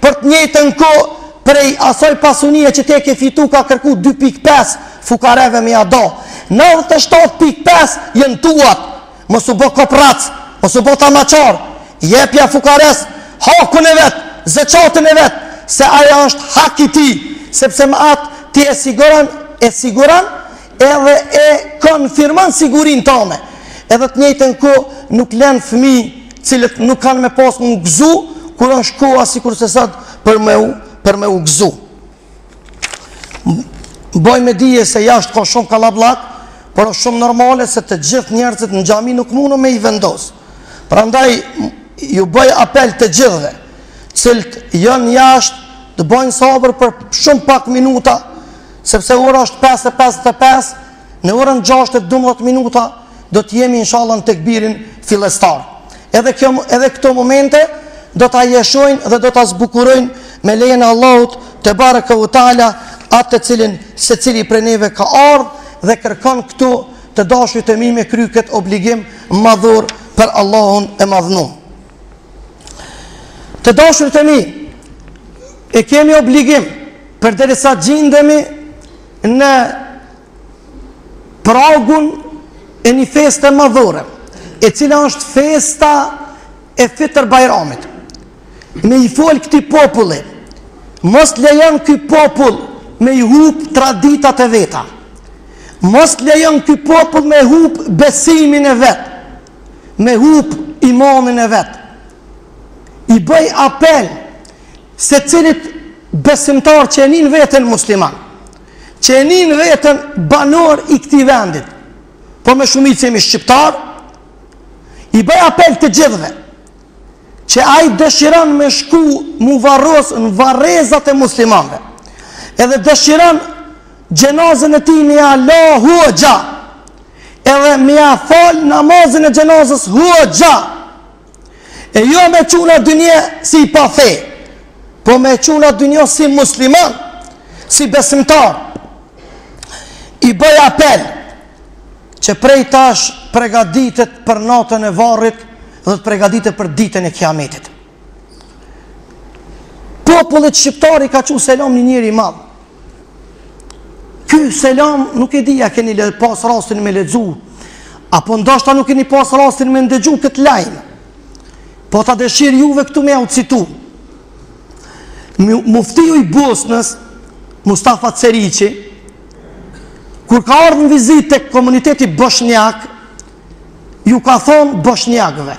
për të njëjtën kohë prej asoj pasunie që ti e ke fitu ka kërku 2.5 fukareve me ja dhonë. 97.5 jonë tuat Mos u bë koprac, mos u bë tamaqar, jepja fukares, hakun e vet, zeqatin e vet, se ajo është hak i tij, sepse me atë ti e siguron, e siguron edhe e konfirmon sigurinë tënde. Edhe të njëjtën kohë nuk lën fëmijë, të cilët nuk kanë me pas me u gëzu, kur është koha sikurse sot për me u për me u gëzu. Bëj me dije se jashtë ka shumë kallabllak, por është shumë normale se të gjithë njerëzit në xhami nuk mundën me i vendos. Prandaj ju bëj apel të gjithëve, të cilët janë jashtë të bëjnë sabër për shumë pak minuta, sepse ora është 5:55. Në orën 6:12 minuta do të jemi inshallah në tekbirin fillestar. Edhe kjo edhe këto momente do ta hijeshojnë dhe do ta zbukurojnë me lejen e Allahut tebareke ue teala atë të cilin secili prej neve ka ardhur dhe kërkon këtu të dashurit të mi me kry këtë obligim madhor për Allahun e madhnum. Të dashurit të mi e kemi obligim përderisa gjindemi në pragun e një feste madhore, e cila është festa e fitër bajramit. Me i fol këtij populli, mos të lejon ky popull me i hup traditat e veta, mos të lejon ky popull me i hup besimin e vet, me hup imanin e vet, i bëj apel secilit besimtar që e nin veten musliman, që e nin veten banor i këtij vendit, po me shumicë jemi shqiptar, i bëj apel të gjithve, që ai dëshiron me shku m'u varros në varrezat e muslimanve, edhe dëshiron xhenazën e tij me ja la hoxha, edhe me ja fal namazin e xhenazës hoxha, E jo me çu dynjanë si i pafe, po me çu dynjanë si musliman, si besimtar. I bëj apel që prej tash të pregaditet për natën e varrit dhe të pregaditet për ditën e kiametit. Popullit shqiptar i ka çu selam një njeri i madh, Ky selam nuk e di a keni pas rastin me lexu. Apo ndoshta nuk keni pas rastin me ndëgju këtë lajm. Po kam dëshirë juve këtu me jau citu. Muftiu i Bosnës, Mustafa Ceriqi, kur ka ardhë në vizitë te komuniteti boshnjak, ju ka thonë boshnjakëve,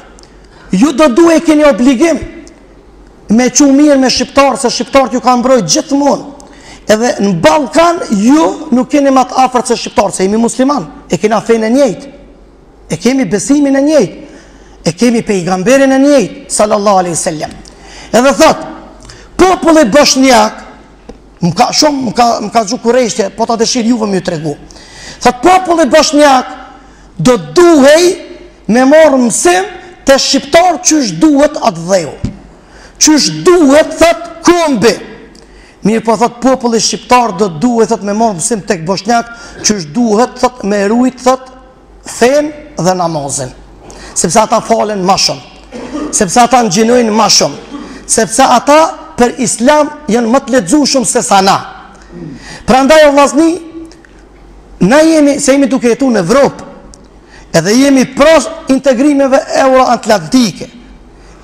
ju do duhej, keni obligim me çu mirë me shqiptarë, se shqiptarët ju ka mbrojt gjithmonë. Edhe në Ballkan, ju nuk keni ma të afërt se shqiptarë, se jemi musliman, e kena fenë e njejtë, e kemi besimin e njejtë, e kemi pejgamberin e njejtë, sallallahu alejhi ve sel-lem. Edhe thotë, populli boshnjak, më ka shumë, më ka, më ka zgju kureshtje, po kam dëshirë juve me ju tregu. Thotë, populli boshnjak, do duhej, Me marr mësim te shqiptar qysh duhet atdheu. Qysh duhet thot kombi. Mirpo thot populli shqiptar do duhej thot me marr mësim tek boshnjak qysh duhet thot me e rujt thot fenë dhe namazin. Sepse ata falen ma shumë. Sepse ata ngjinojnë ma shumë. Sepse ata për islam janë ma të lexueshëm se sa na. Prandaj o vllazën, na jemi se jemi duke jetu në Evropë, Edhe jemi pro integrimeve euroatlantike.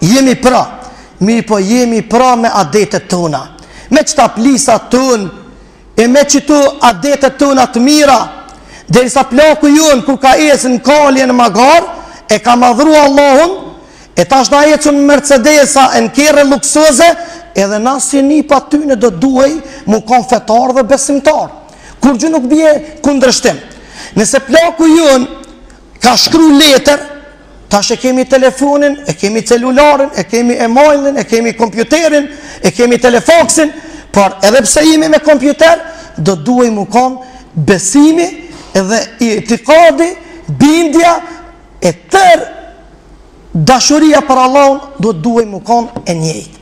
Jemi pro, mirpo jemi pro me adetet tona, me qëta plisa tonë, e me qëto adetet tona të mira, derisa plaku jonë kur ka ecë në kal e në magar, e ka madhëru Allahun, e tash na ecim në Mercedesa e në kerre luksoze, edhe na si nipat e tyne do duhej mu kon fetar dhe besimtar. Kurrgjë nuk bje në kundërshtim. Nëse plaku jonë ka shkru letër, tash e kemi telefonin, e kemi celularin, e kemi emailin, e kemi kompjuterin, e kemi telefaksin, por edhe pse jemi me kompjuter, do duhej mu kon besimi edhe itikadi, bindja e tërë dashuria për Allahun do duhej mu kon e njëjtë.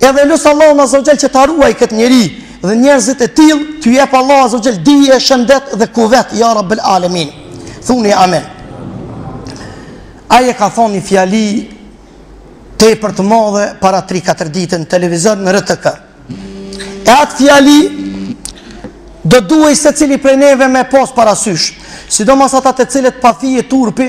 Edhe lus Allahun azze ve xhel që ta ruajë këtë njeri dhe njerëzit e tillë, t'ju jep Allahu azze ve xhel dije, shëndet dhe kuvet ja Rabbel alemin. Thuni amin. Ai e ka thonë një fjali tepër të madhe para 3-4 ditëve në televizor në RTK. E atë fjali do duhej secili prej neve me pas parasysh, sidomos ata të cilët pa fije turpi,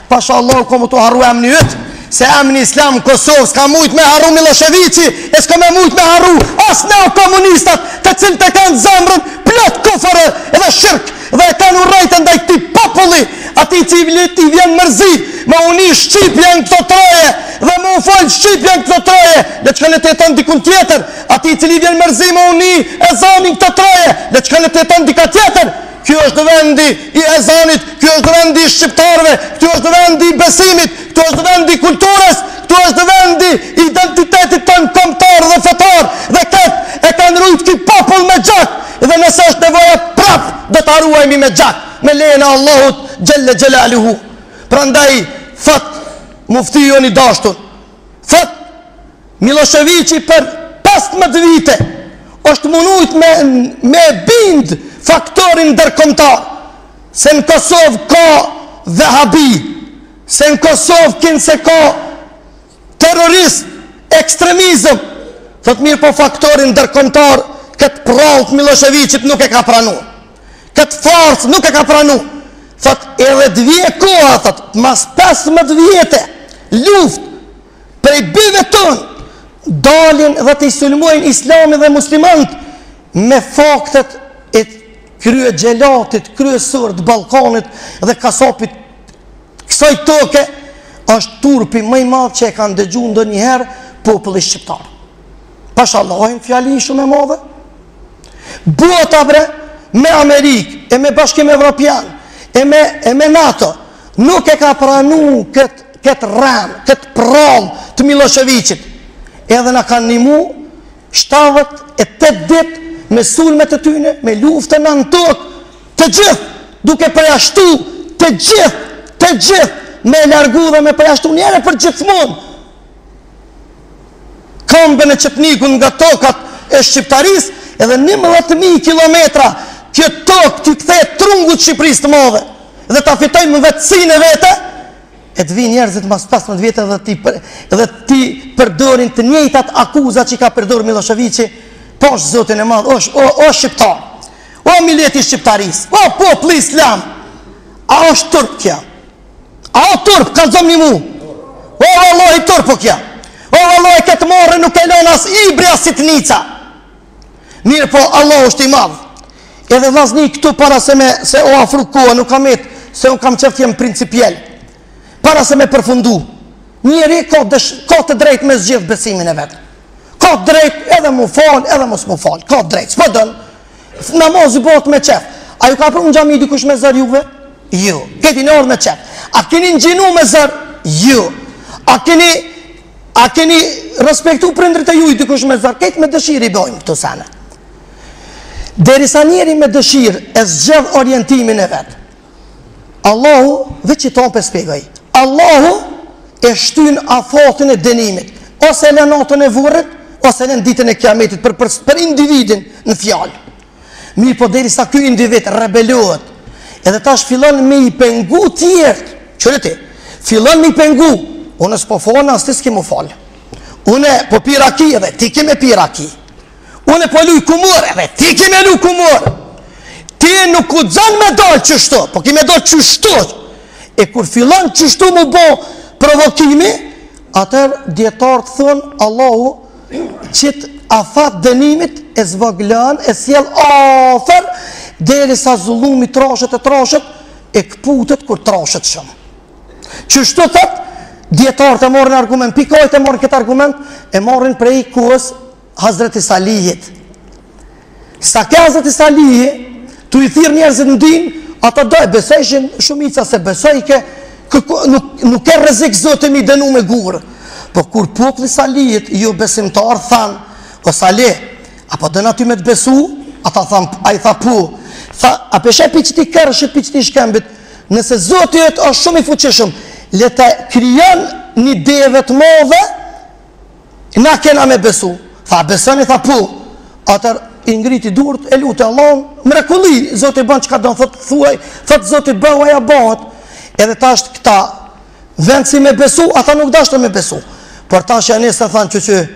Pasha Allahun ka m'u të harru emni yt, se emnin islam në Kosovë, s'ka mujtë me harru Miloshevici, e s'ka me mujtë me harru, as neokomunistat, të cilët e kanë zemrën plot kufër edhe shirk, dhe e kanë urrejtjen ndaj këtij populli, atij cilit i vjen mërzi me u ni shqipja në këto troje, dhe me u folë shqipja në këto troje, le t'shkon e të jeton dikun tjetër, atij cilit i vjen mërzi me u ni ezani n' këto troje, le t'shkon e të jeton dika tjetër, Ky është vendi i ezanit, ky është vendi i shqiptarëve, ky është vendi i besimit, ky është vendi i kulturës, ky është vendi i identitetit tonë kombëtar dhe fetar dhe këtë e kanë rujt ky popull me gjak dhe nëse është nevoja prap do ta ruajmë me gjak me lejen e Allahut xhelle xhelaluhu. Prandaj thot myftiu jonë i dashtur Thot, Milosheviqi për 15 vite është munujt me, me bind faktorin ndërkomtar, se në Kosovë ka vehabi, se në Kosovë kinse ka terrorist, ekstremizëm, thot mirëpo faktori ndërkomtar, këtë prallë t' Milosheviqit nuk e ka pranu. Këtë farsë nuk e ka pranu. Thot, edhe të vje koha, thot, mas 15 vjete luftë, prej bijve tonë, dalin dhe t'i sulmojnë islamin dhe muslimanët, me faktet e kryexhelatit kryesor të Ballkanit dhe kasapit t'kësaj toke, është turpi më i madh që e kanë dëgju ndonjëherë populli shqiptar. Pasha Allahin, fjali shumë e madhe, Bota bre me Amerikë e me bashkim evropian e me, e me NATO nuk e ka pranu këtë këtë rrenë, këtë prallë të Milosheviqit edhe na kanë nihmu 78 dit me sulmet e tyne me luftën në tokë të gjithë duke përjashtu të gjithë të gjithë me largu dhe me përjashtu njëherë përgjithmonë këmbën e çetnikut nga tokat e shqiptarisë edhe 11.000 kilometra kjo tokë t'i kthehet trungut Shqipërisë të madhe dhe ta fitojë mëvetësinë e vet e të vijnë njerëzit mas 15 vjete dhe t'i, për, dhe t'i përdorin të njëjtat akuza që i ka përdor Miloshevici pasha Zotin e madh, është o, o shqiptar o mileti i shqiptarisë o populli islam a është turp kjo A o turp, kallzomni mu. O vallahi turp o kjo. O vallahi këtë marre nuk e lan as Ibri as Sitnica. Mirëpo, Allahu është i madh. Edhe vllazni këtu para se me se u afru koha nuk kam et se un kam qef t'jem principial. Para se me përfundu. Njeri ka dësh, ka të drejtë me zgjidh besimin e vet. Ka të drejtë edhe mu fal, edhe mos mu fal. Ka të drejtë. S'po don, Namazi bëhet me qejf. A ju ka pru në xhami dikush me zor juve? Jo. Keni ardh me qejf. A keni agjinu me zor? Jo. A keni, a keni respektu prindrit e juj dikush me zor? Krejt me dëshirë i bojmë këto sene. Derisa njeri me dëshirë e zgjedh orientimin e vet. Allahu veç qito po shpjegoj. Allahu e shtyn afatin e dënimit, ose në natën e vorrit, ose në ditën e kijametit, për, për, për individin në fjalë. Mirëpo derisa ky individ rebelohet, edhe tash fillon me i pengu tjert, qorti, fillon me i pengu, unë s'po falna, as ti s'ki me u fal. Unë po pi raki, edhe ti ki me pi raki. Unë po luj kumor, edhe ti ki me luj kumor. Ti nuk guxon me dal qështu, po ki me dal qështu. E kur fillon qështu m'u bo provokimi, atëherë dijetarët thonë, Allahu qit afat dënimit e zvoglon e sjell afër derisa zullumi trashet e trashet e këputet kur trashet shumë. Qështu thot, dijetarët e marrin argument, prej kujt e marrin këtë argument, e marrin prej kohës Hazreti Salihit. Sa ke Hazreti Salihi, tu i thirr njerëzit në din, ata do e besojshin, shumica s'e besojke, nuk, nuk ke rrezik Zoti me i dënu menjëherë. Po kur populli i Salihit, jobesimtar, than, o Salih, a po don na ty me të besu, ata than, ai tha po, tha, a po e sheh pi qëti kërshit, pi qëti shkëmbit, nëse Zoti yt është shumë i fuqishëm, le të krijon një deve të madhe, Na kena me besu. Tha, a besoni, tha, po. Atëherë, i ngriti durët, e luti Allahun, mrekulli, Zoti bën çka don, thot thuaj, thot Zoti bëu ajo bëhet. Edhe tash këta në vend se me besu, ata nuk dashën me besu. Por tash ja nisën than qyqe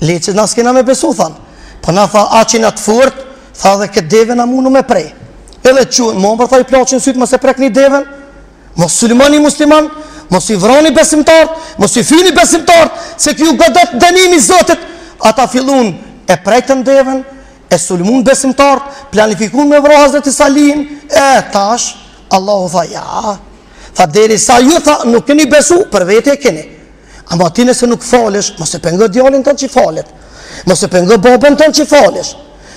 qi na s'kena me besu than. Po na than jena të fort, tha dhe këtë deven na mundu me prej. Edhe çu, more tha ju plaçin syt mos e prekni deven. Mos sulmoni musliman, mos i vrani besimtart, mos i fyni besimtart, se ju godet dënimi i Zotit. Ata fillun e prejtën deven, e sulmun besimtart, planifikun me vra hazreti Salihin, e tash, Allahu tha, ja, tha derisa ju tha, nuk keni besu, për vete e keni. Ama ti nëse nuk falesh, mos e pengo djalin tënd që falet. Mos e pengo babën tënd që falet.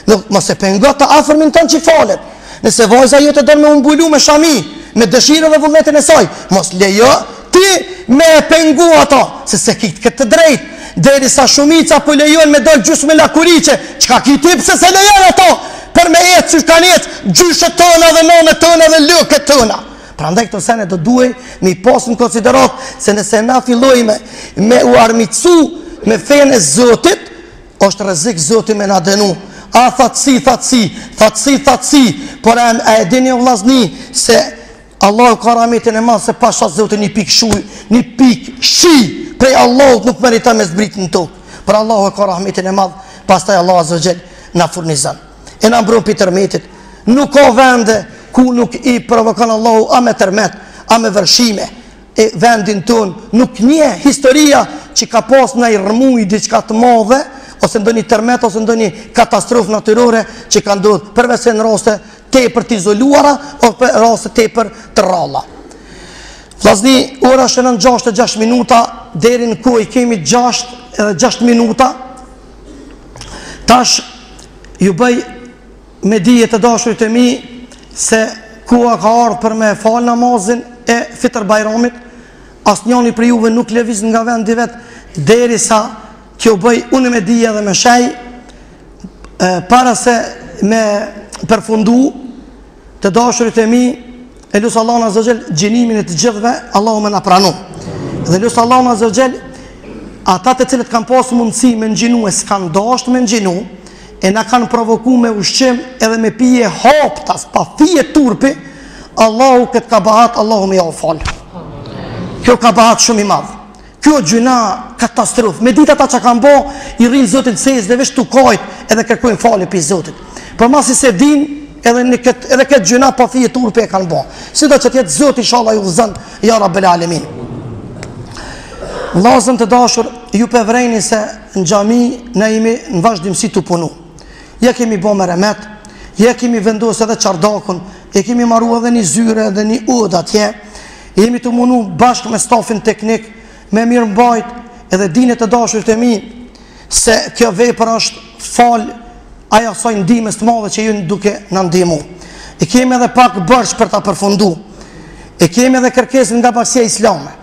Nuk mos e pengo të afërmin tënd që falet. Nëse vajza jote don me u mbulu me shami, me dëshirë dhe vullnetin e saj, mos lejo ti me e pengu ato, se s'e ki ti këtë të drejtë, derisa shumica po lejon me dal gjysmëlakuriqe, çka ki ti pse s'e lejon ato, për me ec si kanë ec gjyshet tona dhe nonët tona dhe loket tona. Prandaj këto sene do duhej me i pas në konsideratë se nëse na fillojme me u armiqsu me fenë e zotit, është rrezik zoti me na dënu. A thatësi, thatësi, thatësi, thatësi, por a e dini o vllazni se Allahu ka rahmetin e madh se pasha zotin një pikë ujë, një pikë shi, prej Allahut nuk meriton me zbrit në tokë. Por Allahu ka rahmetin e madh, pastaj Allahu azze ve xhel na furnizon. e na mbron prej tërmetit. Nuk ka vende ku nuk i provokon Allahu a me tërmet, a me vërshime. E vendin tonë nuk njeh historia që ka pas naj rrëmujë diçka të madhe, ose ndonjë tërmet, ose ndonjë katastrofë natyrore që ka ndodhë, përveçse në raste tepër të izoluara, ose raste tepër të rralla. Vllazni, ora shënon 6 e 6 minuta, deri në kohë i kemi edhe 6 minuta, Tash ju bëj me dije të dashurit e mi se koha ka ardhë për me falë namazin e fitër bajromit, asnjani prej juve nuk lëviz nga vendi i vet, derisa t'ju bëj unë me dije dhe me shej, para se me përfundu, Të dashurit e mi, e lus Allahun azze ve xhel agjinimin e të gjithve, Allahu me na pranu. Dhe lus Allahun azze ve xhel, ata të cilët kanë pas mundësi me agjinu e s'kanë dashtë me agjinu, e na kanë provoku me ushqim edhe me pije haptas, pa fije turpi, Allahu këtë kabahat, Allahu me jau falë. Kjo kabahat shumë i madh. Kjo gjynah katastrof. Me ditë ata çka kanë bo, i rrinë zotin sejës dhe veç tu kajt edhe kërkojnë falje prej zotit. Por masi s'e din, edhe, në këtë, edhe këtë gjynah pa fije turpi e kanë bo. Sido që t'jetë zoti inshallah ju zënë, ja rabbel alemin. Vllazën të dashur, ju pe vëreni se në xhami na jemi në vazhdimësi tu punu. Ja kemi bo meremet, ja kemi vendosë edhe çardakun, e kemi maru edhe një zyre edhe një odë atje, Jemi tu u munu bashkë me stafin teknik me mirëmbajt edhe dine të dashurit e mi se kjo vepër është falë asaj ndihmës të madhe që ju jeni duke na ndihmu. E kemi edhe pak borxh për ta përfundu. E kemi edhe kërkesën nga bashkësia islame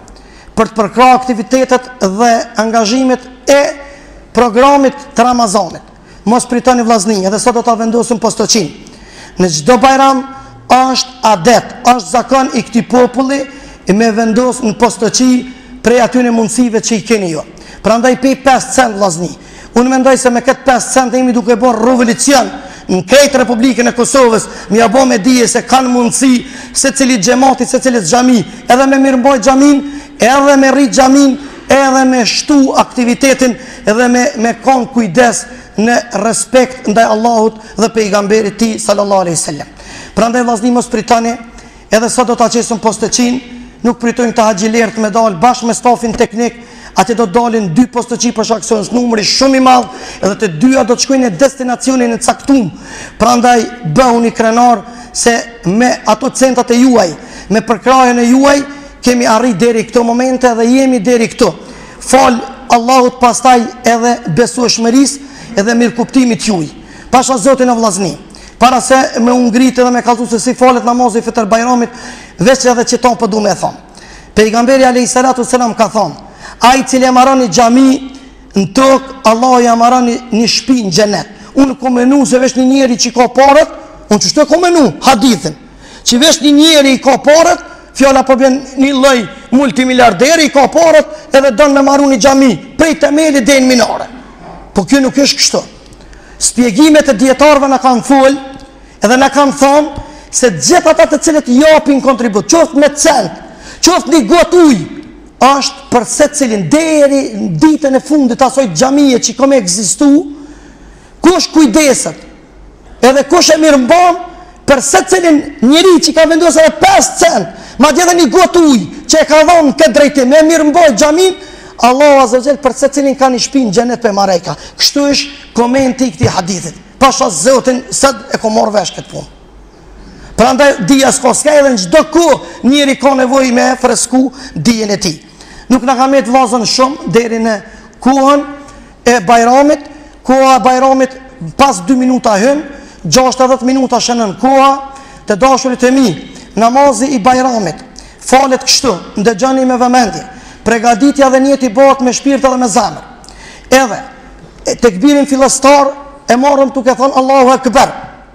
për të përkrah aktivitetet dhe angazhimet e programit të Ramazanit. Mos pritoni vllazni, edhe sot do ta vendosim postoqinë. Në çdo bajram është adet, është zakon i këtij populli me vendos në postoqi prej atyne mundësive që i keni ju. Prandaj pi 5 cent vllazni. Unë mendoj se me këtë 5 cent jemi duke bo revolucion në krejt Republikën e Kosovës, me ia bo me dije se kanë mundësi secili xhemat, secila xhami, edhe me mirëmbajt xhaminë, edhe me rritë xhaminë, edhe me shtu aktivitetin Edhe me me kon kujdes në respekt ndaj Allahut dhe pejgamberit të tij sallallahu alaihi wasallam. Prandaj vllazni mos pritoni, edhe sa do ta qesim postëçin, nuk pritojnë këta haxhilert me dal bashkë me stafin teknik, atje do të dalin dy postëçi për shkak se është numri shumë i madh edhe të dyja do të shkojnë në destinacionin e caktuar. Prandaj bëhuni krenar se me ato centat e juaj, me përkrahjen e juaj kemi arri deri këto momente dhe jemi deri këtu. Falë Allahut pastaj edhe besueshmërisë edhe mirëkuptimit juj. Pasha Zotin vllazni. Para se me u ngrit edhe me kallzu se si falet namazi i Fitër Bajramit, veç edhe qita po du me e thonë. Pejgamberi alejhi salatu ve selam ka thonë, ai i cili e maran një xhami në tokë, Allahu ia maran një, një shpi në xhenet. Unë kom menu se veç një njeri që i ka paret, unë qështu kom menu hadithin. Që veç një njeri i ka paret, fjala po vjen një lloj multimiliarderi i ka paret, edhe don me maru një xhami prej temeli deri në minare. Po kjo nuk është kështu. Spjegimet e dijetarëve na kanë fol, edhe na kanë thonë se gjithë ata të cilët japin kontribut, qoftë me cent, qoftë një gotë ujë, është për secilin deri në ditën e fundit asoj xhamie që ka me ekzistu, kush kujdeset Edhe kush e mirëmban, për secilin njeri që ka vendosë edhe 5 cent, madje një gotë ujë, që e ka dhonë në këtë drejtim, e mirëmban xhamin, Allahu Azze ve Xhel për secilin ka një shpi në xhenet për mareka. Kështu është komenti i këtij hadithit. Pasha Zotin, sot e kom morë vesh këtë punë. Prandaj, dija s'ka skaj edhe në çdo kohë njeri ka nevoj me fresku dijen e tij. Nuk na ka met vllazën shumë, deri në kohën, e Bajramit, koha e Bajramit pas 2 minuta hyn, 60 minuta shënon koha të dashurit e mi. Namazi i Bajramit falet kështu, ndëgjoni me vëmendje. Pregaditja dhe njeti bëhet me shpirt edhe me zemër. Edhe tekbirin fillestar e marrim duke thënë Allahu Akbar.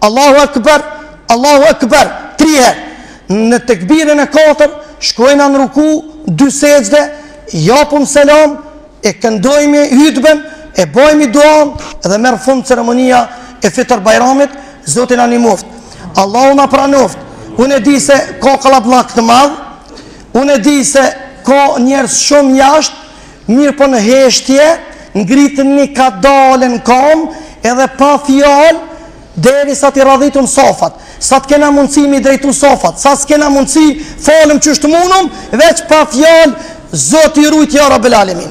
Allahu Akbar, Allahu Akbar, tri herë. Në tekbirin e katër, shkojna në ruku, dy sexhde, japëm selam, e këndojme hytben, e bojmi duan, edhe merr fund ceremonia e fitër bajramit, Zoti na nimoft. Allahu na pranoft, unë e di se ka kalablak të madh, unë e di se ka njerëz shumë jashtë, Mirëpo në heshtje ngrituni kadale në kom edhe pa fjalë derisa t'i radhitim safat. Sa të kena mundësi mi drejtu safat, sa s'kena mundësi falemi qysh të munemi, veç pa fjalë Zoti ju rujt ja Rabel Alemin.